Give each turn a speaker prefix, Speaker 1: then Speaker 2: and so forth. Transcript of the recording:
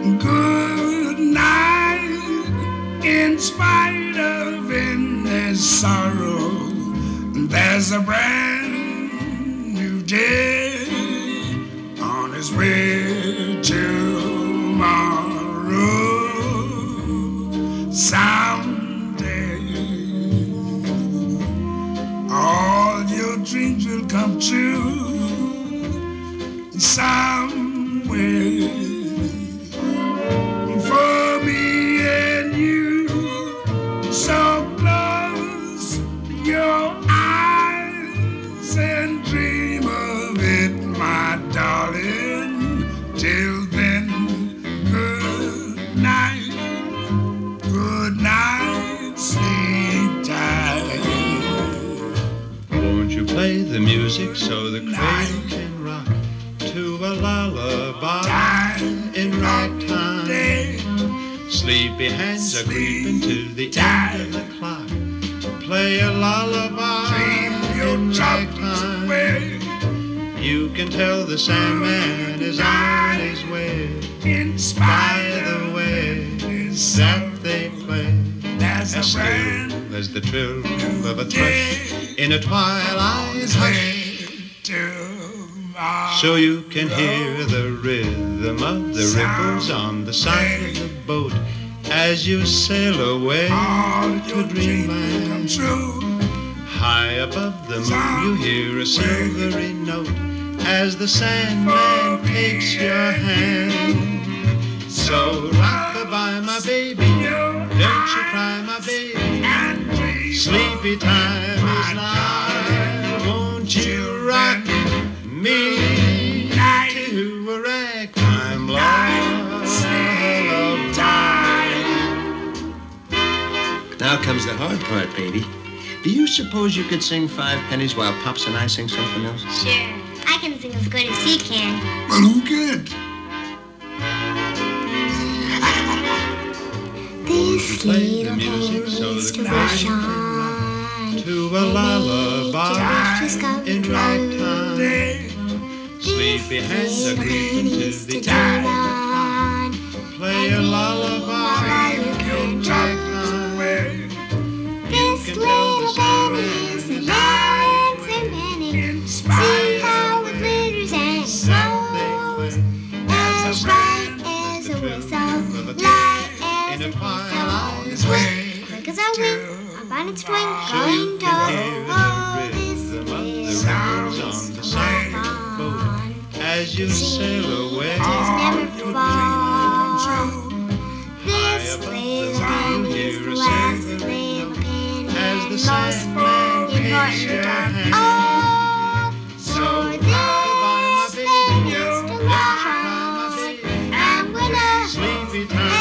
Speaker 1: Good night, in spite of endless sorrow, there's a brand new day on his way tomorrow. Someday, all your dreams will come true. Someday. Till then, good night, good night, sleep tight.
Speaker 2: Won't you play the music so the cradle can rock to a lullaby
Speaker 1: Time
Speaker 2: in ragtime?
Speaker 1: day,
Speaker 2: Sleepy hands are creeping to the
Speaker 1: Time.
Speaker 2: end of the clock. Play a lullaby
Speaker 1: dream your
Speaker 2: in ragtime. You can tell the Sandman is on his way.
Speaker 1: In
Speaker 2: By
Speaker 1: spite
Speaker 2: the way that they play,
Speaker 1: there's
Speaker 2: as
Speaker 1: a
Speaker 2: still as the trill of a thrush in a twilight hush. So you can hear the rhythm of the ripples on the side of the boat as you sail away to
Speaker 1: your come
Speaker 2: dreamland.
Speaker 1: true.
Speaker 2: High above the moon, you hear a silvery note as the Sandman takes your hand. So rock-a-bye, my baby, don't you cry, my baby. Sleepy time is nigh. Won't you rock me to a ragtime lullaby?
Speaker 3: Now comes the hard part, baby. Do you suppose you could sing five pennies while Pops and I sing something else?
Speaker 4: Sure. I can sing as good as he can.
Speaker 1: Well, who can't?
Speaker 4: This little
Speaker 2: music
Speaker 4: tale
Speaker 2: so
Speaker 4: is to
Speaker 2: cradle
Speaker 4: wish on.
Speaker 2: To a lullaby in
Speaker 4: true.
Speaker 2: ragtime.
Speaker 1: Day,
Speaker 2: Sleepy hands are to the
Speaker 4: to
Speaker 2: Play a lullaby in ragtime.
Speaker 4: This
Speaker 2: can tell the
Speaker 4: little baby is
Speaker 2: Sandman
Speaker 4: a
Speaker 2: is
Speaker 4: dance and penny. and
Speaker 2: pile on
Speaker 4: its
Speaker 1: way.
Speaker 4: Quick as a wing, up on its
Speaker 2: wing,
Speaker 4: going
Speaker 2: down.
Speaker 4: All this is
Speaker 2: on the side boat as you sail away.
Speaker 4: It's never fall. This land is last living
Speaker 2: and most
Speaker 4: important.
Speaker 2: So
Speaker 4: oh,
Speaker 2: this. Sleepy
Speaker 4: time.